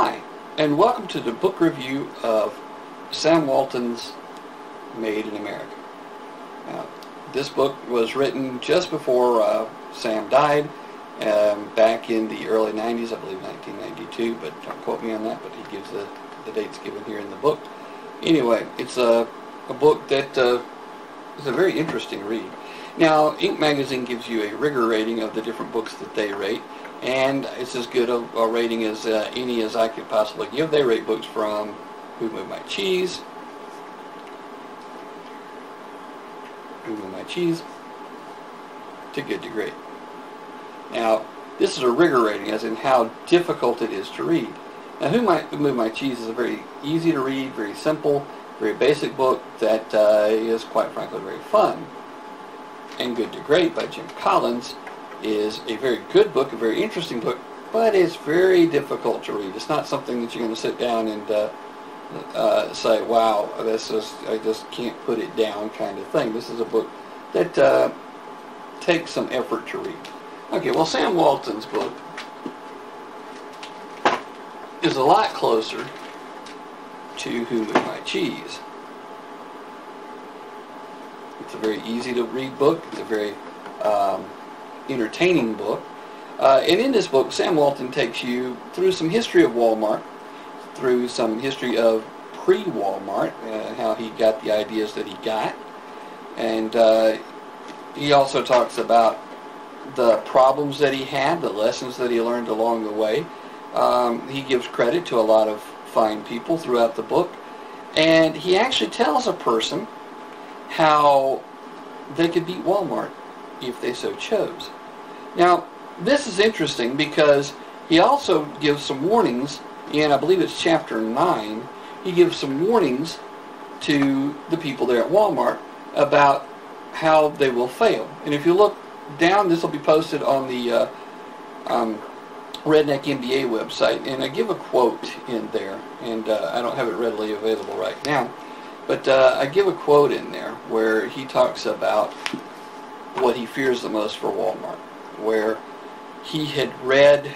Hi, and welcome to the book review of Sam Walton's Made in America. Now, this book was written just before uh, Sam died, um, back in the early 90s, I believe 1992, but don't quote me on that, but he gives the, the dates given here in the book. Anyway, it's a, a book that uh, is a very interesting read. Now, Inc. magazine gives you a rigor rating of the different books that they rate, and it's as good a, a rating as uh, any as I could possibly give. They rate books from Who Moved My Cheese, Who Moved My Cheese, to Good to Great. Now, this is a rigor rating, as in how difficult it is to read. Now, Who Might Move My Cheese is a very easy to read, very simple, very basic book that uh, is quite frankly very fun. And Good to Great by Jim Collins is a very good book, a very interesting book, but it's very difficult to read. It's not something that you're going to sit down and uh, uh, say, wow, this is, I just can't put it down kind of thing. This is a book that uh, takes some effort to read. Okay, well, Sam Walton's book is a lot closer to Who Moved My Cheese. It's a very easy to read book. It's a very um, entertaining book. Uh, and in this book, Sam Walton takes you through some history of Walmart, through some history of pre-Walmart, uh, how he got the ideas that he got. And uh, he also talks about the problems that he had, the lessons that he learned along the way. Um, he gives credit to a lot of fine people throughout the book. And he actually tells a person how they could beat Walmart if they so chose. Now, this is interesting because he also gives some warnings in, I believe it's chapter 9, he gives some warnings to the people there at Walmart about how they will fail. And if you look down, this will be posted on the uh, um, Redneck MBA website, and I give a quote in there, and uh, I don't have it readily available right now, but uh, I give a quote in there where he talks about what he fears the most for Walmart, where he had read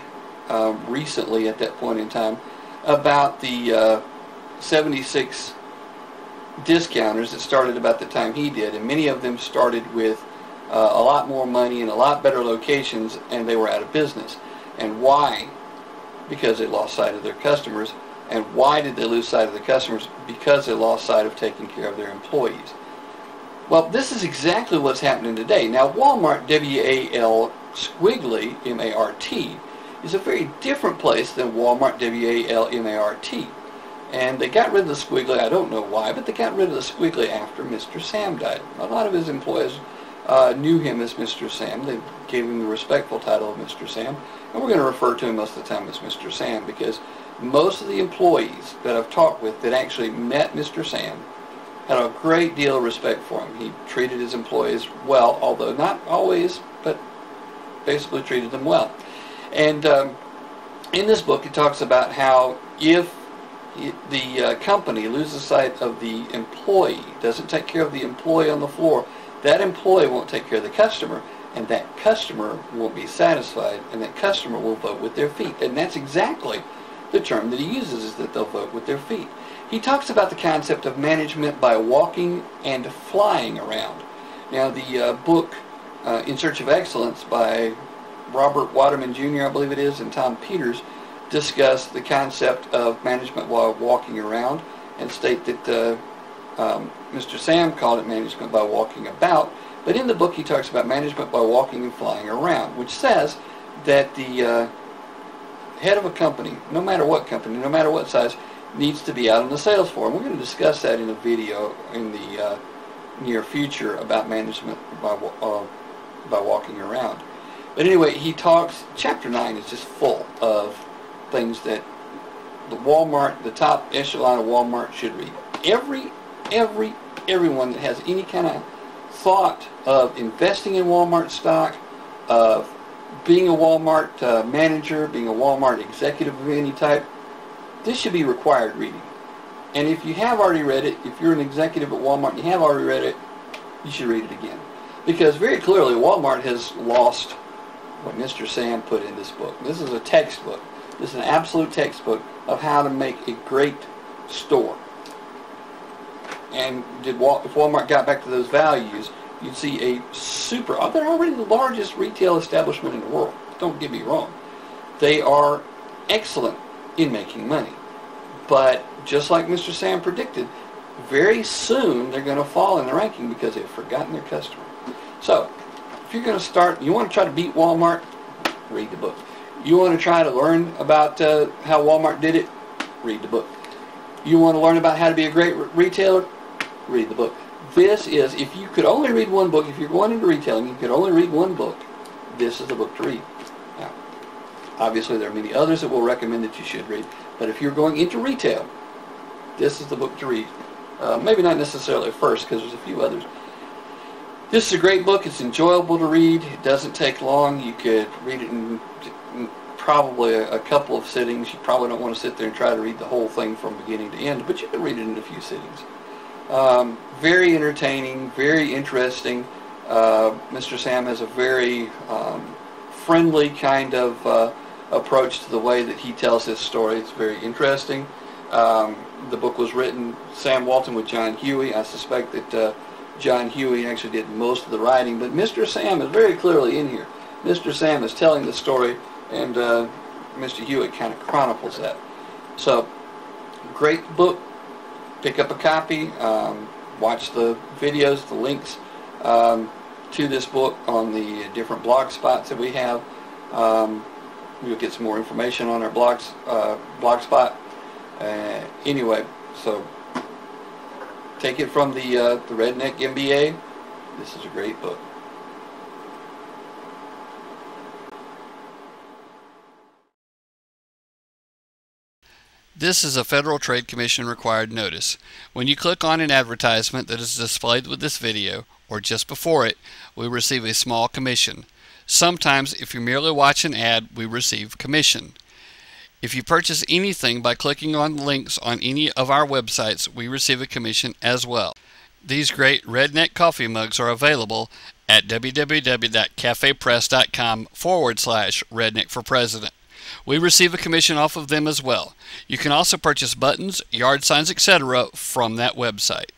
um, recently at that point in time about the uh, 76 discounters that started about the time he did, and many of them started with uh, a lot more money and a lot better locations, and they were out of business. And why? Because they lost sight of their customers. And why did they lose sight of the customers? Because they lost sight of taking care of their employees. Well, this is exactly what's happening today. Now, Walmart, W-A-L squiggly, M-A-R-T, is a very different place than Walmart, W-A-L-M-A-R-T. And they got rid of the squiggly, I don't know why, but they got rid of the squiggly after Mr. Sam died. A lot of his employees uh, knew him as Mr. Sam. They gave him the respectful title of Mr. Sam. And we're going to refer to him most of the time as Mr. Sam because most of the employees that I've talked with that actually met Mr. Sam had a great deal of respect for him. He treated his employees well, although not always, but basically treated them well. And um, in this book, it talks about how if the uh, company loses sight of the employee, doesn't take care of the employee on the floor, that employee won't take care of the customer, and that customer won't be satisfied, and that customer will vote with their feet. And that's exactly the term that he uses, is that they'll vote with their feet. He talks about the concept of management by walking and flying around. Now, the uh, book uh, In Search of Excellence by Robert Waterman Jr., I believe it is, and Tom Peters discuss the concept of management while walking around and state that uh, um, Mr. Sam called it management by walking about, but in the book he talks about management by walking and flying around, which says that the uh, head of a company, no matter what company, no matter what size, needs to be out on the sales floor. And we're going to discuss that in a video in the uh, near future about management by, uh, by walking around. But anyway, he talks, chapter 9 is just full of things that the Walmart, the top echelon of Walmart should read. Every every everyone that has any kind of thought of investing in Walmart stock, of being a Walmart uh, manager, being a Walmart executive of any type, this should be required reading. And if you have already read it, if you're an executive at Walmart and you have already read it, you should read it again. Because very clearly Walmart has lost what Mr. Sam put in this book. This is a textbook. This is an absolute textbook of how to make a great store. And did Wal- if Walmart got back to those values, you'd see a super. Oh, they're already the largest retail establishment in the world. Don't get me wrong. They are excellent in making money. But just like Mr. Sam predicted, very soon they're going to fall in the ranking because they've forgotten their customer. So, if you're going to start, you want to try to beat Walmart, read the book. You want to try to learn about uh, how Walmart did it, read the book. You want to learn about how to be a great re- retailer, read the book. This is, if you could only read one book, if you're going into retailing, you could only read one book, this is the book to read. Now, obviously there are many others that we'll recommend that you should read, but if you're going into retail, this is the book to read. Uh, maybe not necessarily first, because there's a few others. This is a great book. It's enjoyable to read. It doesn't take long. You could read it in, probably a, a, couple of sittings. You probably don't want to sit there and try to read the whole thing from beginning to end, but you can read it in a few sittings. Um, very entertaining, very interesting. Uh, Mr. Sam has a very um, friendly kind of uh, approach to the way that he tells his story. It's very interesting. Um, the book was written, Sam Walton with John Huey. I suspect that uh, John Huey actually did most of the writing, but Mr. Sam is very clearly in here. Mr. Sam is telling the story, and uh, Mr. Hewitt kind of chronicles that. So, great book. Pick up a copy. Um, watch the videos, the links um, to this book on the different blog spots that we have. Um, you'll get some more information on our blogs, uh, blog spot. Uh, anyway, so take it from the uh, the Redneck MBA. This is a great book. This is a Federal Trade Commission required notice. When you click on an advertisement that is displayed with this video, or just before it, we receive a small commission. Sometimes, if you merely watch an ad, we receive commission. If you purchase anything by clicking on links on any of our websites, we receive a commission as well. These great redneck coffee mugs are available at www.cafepress.com forward slash redneck for president. We receive a commission off of them as well. You can also purchase buttons, yard signs, etc. from that website.